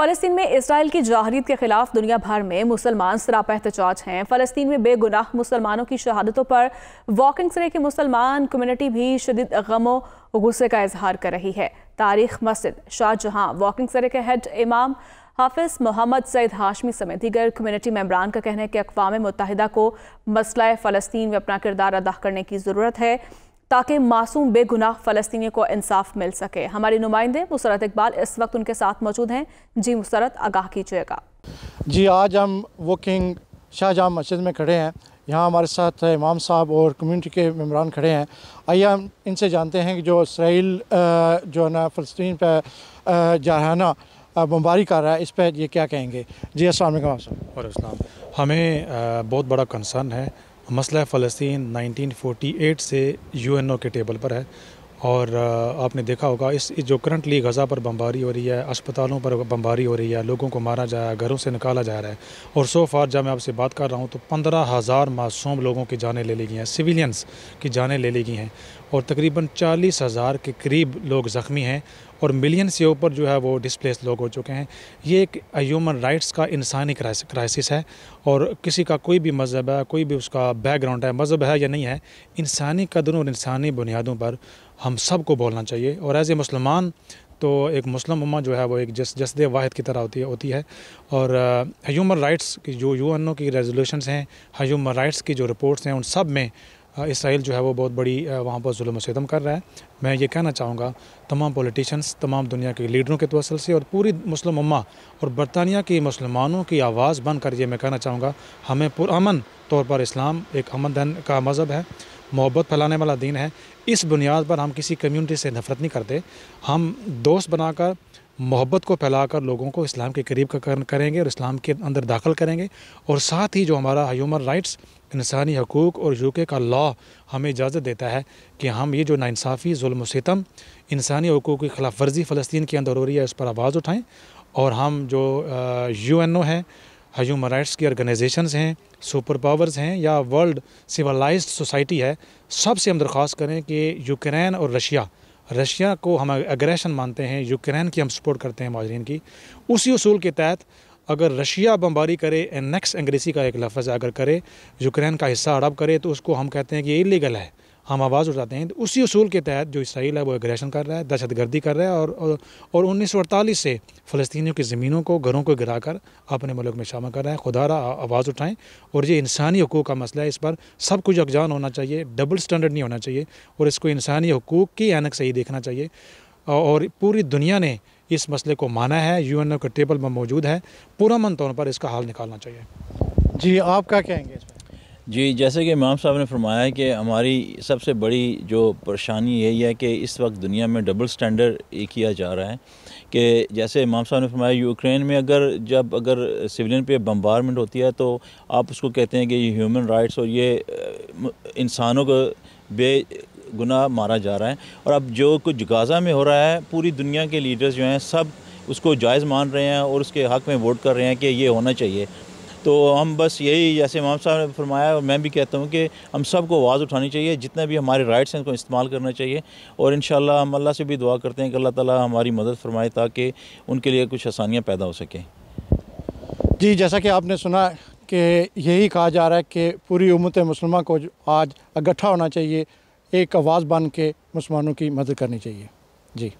फलस्तीन में इसराइल की जाहरीत के खिलाफ दुनिया भर में मुसलमान सरापा एहतजाज हैं। फलस्तीन में बेगुनाह मुसलमानों की शहादतों पर वॉकिंग सरे की मुसलमान कम्युनिटी भी शदीद गमो, गुस्से का इजहार कर रही है। तारीख मस्जिद शाहजहां वॉकिंग सरे के हेड इमाम हाफिज मोहम्मद सैद हाशमी समेत दीगर कम्युनिटी मेम्बरान का कहना है कि अकवा मुतहदा को मसला फ़लस्तीन में अपना किरदार अदा करने की ज़रूरत है। ताकि मासूम बेगुनाह फ़लस्तियों को इंसाफ मिल सके। हमारे नुमाइंदे मुसरत इकबाल इस वक्त उनके साथ मौजूद हैं। जी मुसरत आगाह कीजिएगा। जी आज हम वोकिंग शाहजहाँ मस्जिद में खड़े हैं। यहाँ हमारे साथ इमाम साहब और कम्युनिटी के मम्बरान खड़े हैं। आइए हम इनसे जानते हैं कि जो इसराइल जो है ना फ़लस्तीन पर जाराना बम्बारी कर रहा है इस पर ये क्या कहेंगे? जी असल और हमें बहुत बड़ा कंसर्न है मसला फ़लस्तीन 1948 से यूएनओ के टेबल पर है। और आपने देखा होगा, इस जो करंटली गज़ा पर बमबारी हो रही है, अस्पतालों पर बमबारी हो रही है, लोगों को मारा जा रहा है, घरों से निकाला जा रहा है और सो फार जब मैं आपसे बात कर रहा हूँ तो पंद्रह हज़ार मासूम लोगों की जानें ले ली गई हैं सिविलियंस की जानें ले ली गई हैं और तकरीबन चालीस हज़ार के करीब लोग ज़ख्मी हैं और मिलियन से ऊपर जो है वो डिसप्लेस लोग हो चुके हैं। ये एक ह्यूमन राइट्स का इंसानी क्राइसिस है और किसी का कोई भी मज़हब है, कोई भी उसका बैकग्राउंड है, मज़हब है या नहीं है, इंसानी कदरों और इंसानी बुनियादों पर हम सबको बोलना चाहिए। और एज़ ए मुसलमान तो एक मुस्लिम उम्मा जो है, वो एक जस, जसद वाहिद की तरह होती है होती है। और ह्यूमन राइट्स की जो यू एन ओ की रेजोल्यूशन हैं ह्यूमन राइट्स की जो रिपोर्ट्स हैं, उन सब में इसराइल जो है, वो बहुत बड़ी वहाँ पर जुल्म सितम कर रहा है। मैं ये कहना चाहूँगा, तमाम पॉलिटिशियंस तमाम दुनिया के लीडरों के तवसल से और पूरी मुस्लिम उम्मा और बरतानिया की मुसलमानों की आवाज़ बन कर ये मैं कहना चाहूँगा, हमें पुरअमन तौर पर इस्लाम एक अमन दन का मज़हब है। मोहब्बत फैलाने वाला दिन है। इस बुनियाद पर हम किसी कम्युनिटी से नफ़रत नहीं करते। हम दोस्त बनाकर, मोहब्बत को फैलाकर लोगों को इस्लाम के करीब का करेंगे और इस्लाम के अंदर दाखिल करेंगे। और साथ ही जो हमारा ह्यूमन राइट्स इंसानी हकूक़ और यूके का लॉ हमें इजाज़त देता है कि हम ये जो नाइंसाफ़ी, जुल्म, सितम, इंसानी हकूक़ की खिलाफ वर्जी फ़लस्तीन के अंदर हो रही है उस पर आवाज़ उठाएँ। और हम जो यू एन ओ है ह्यूमन राइट्स की ऑर्गेनाइजेशन हैं सुपर पावर्स हैं या वर्ल्ड सिविलाइज्ड सोसाइटी है, सबसे हम दरख्वास्त करें कि यूक्रेन और रशिया रशिया को हम अग्रेशन मानते हैं यूक्रेन की हम सपोर्ट करते हैं माजरीन की। उसी असूल के तहत अगर रशिया बमबारी करे नेक्स्ट अंग्रेज़ी का एक लफ्ज़ अगर करे यूक्रेन का हिस्सा अरब करे तो उसको हम कहते हैं कि ये इलीगल है। हम आवाज़ उठाते हैं। तो उसी असूल के तहत जो इसराइल है, वो एग्रेशन कर रहा है दहशत गर्दी कर रहा है और और उन्नीस सौ अड़तालीस से फ़लस्तियों की ज़मीनों को, घरों को गिरा कर अपने मुल्क में शामिल कर रहा है। खुदारा आवाज़ उठाएँ और ये इंसानी हकूक़ का मसला है। इस पर सब कुछ यकजान होना चाहिए डबल स्टैंडर्ड नहीं होना चाहिए और इसको इंसानी हकूक़ की एनक से ही देखना चाहिए। और पूरी दुनिया ने इस मसले को माना है यू एन ओ के टेबल में मौजूद है। पूरा मन तौर पर इसका हाल निकालना चाहिए। जी, आप क्या कहेंगे इस जी, जैसे कि इमाम साहब ने फरमाया कि हमारी सबसे बड़ी जो परेशानी यही है कि इस वक्त दुनिया में डबल स्टैंडर्ड किया जा रहा है कि जैसे इमाम साहब ने फरमाया, यूक्रेन में अगर, जब अगर सिविलियन पे बम्बारमेंट होती है तो आप उसको कहते हैं कि ये ह्यूमन राइट्स और ये इंसानों को बे गुनाह मारा जा रहा है। और अब जो कुछ गाज़ा में हो रहा है, पूरी दुनिया के लीडर्स जो हैं सब उसको जायज़ मान रहे हैं और उसके हक़ में वोट कर रहे हैं कि ये होना चाहिए। तो हम बस यही जैसे इमाम साहब ने फरमाया और मैं भी कहता हूँ कि हम सबको आवाज़ उठानी चाहिए, जितने भी हमारे राइट्स हैं, उनको इस्तेमाल करना चाहिए। और इन हम अल्लाह से भी दुआ करते हैं कि अल्लाह ताला हमारी मदद फरमाए ताकि उनके लिए कुछ आसानियाँ पैदा हो सकें। जी, जैसा कि आपने सुना कि यही कहा जा रहा है कि पूरी उम्मत मुसलमान को आज इकट्ठा होना चाहिए, एक आवाज़ बन के मुसलमानों की मदद करनी चाहिए। जी।